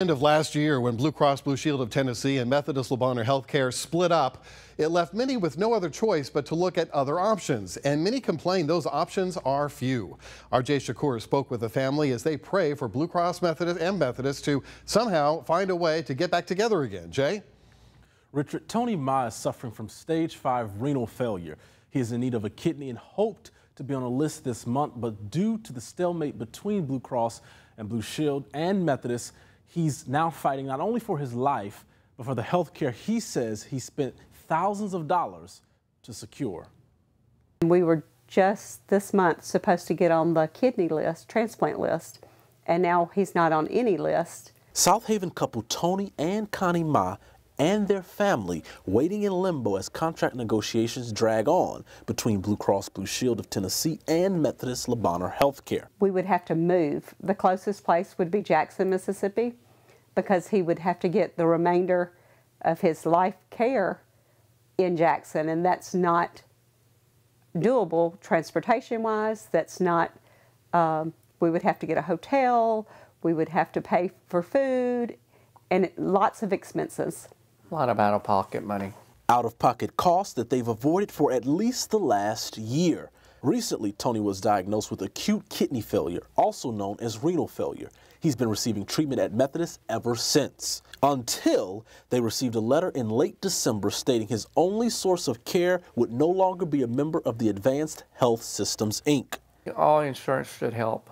End of last year, when Blue Cross Blue Shield of Tennessee and Methodist Le Bonheur Healthcare split up, it left many with no other choice but to look at other options. And many complain those options are few. RJ Shakur spoke with the family as they pray for Blue Cross Methodist and Methodist to somehow find a way to get back together again. Jay? Richard, Tony Mah is suffering from stage 5 renal failure. He is in need of a kidney and hoped to be on a list this month, but due to the stalemate between Blue Cross and Blue Shield and Methodist, he's now fighting not only for his life, but for the health care he says he spent thousands of dollars to secure. We were just this month supposed to get on the kidney list, transplant list, and now he's not on any list. South Haven couple Tony and Connie Mah and their family waiting in limbo as contract negotiations drag on between Blue Cross Blue Shield of Tennessee and Methodist Le Bonheur Healthcare. We would have to move. The closest place would be Jackson, Mississippi, because he would have to get the remainder of his life care in Jackson, and that's not doable transportation wise. That's not, um, we would have to get a hotel, we would have to pay for food, and lots of expenses. A lot of out-of-pocket money. Out-of-pocket costs that they've avoided for at least the last year. Recently, Tony was diagnosed with acute kidney failure, also known as renal failure. He's been receiving treatment at Methodist ever since, until they received a letter in late December stating his only source of care would no longer be a member of the Advanced Health Systems, Inc. All insurance should help,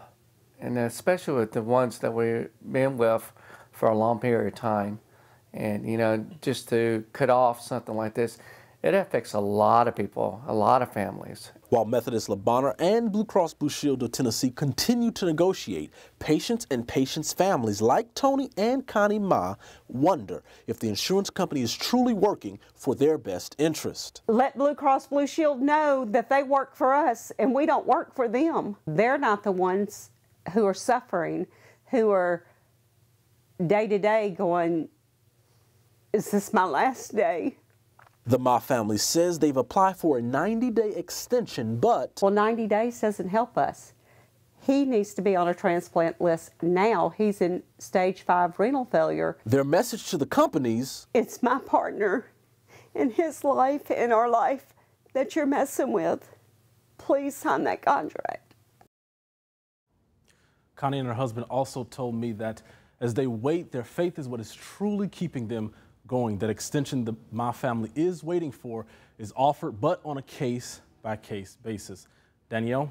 and especially with the ones that we've been with for a long period of time. And, you know, just to cut off something like this, it affects a lot of people, a lot of families. While Methodist Le Bonheur and Blue Cross Blue Shield of Tennessee continue to negotiate, patients and patients' families like Tony and Connie Mah wonder if the insurance company is truly working for their best interest. Let Blue Cross Blue Shield know that they work for us and we don't work for them. They're not the ones who are suffering, who are day to day going, is this my last day? The Mah family says they've applied for a 90-day extension, but... Well, 90 days doesn't help us. He needs to be on a transplant list now. He's in stage five renal failure. Their message to the companies... It's my partner in his life and our life that you're messing with. Please sign that contract. Connie and her husband also told me that as they wait, their faith is what is truly keeping them going. That extension that my family is waiting for is offered, but on a case by case basis. Danielle?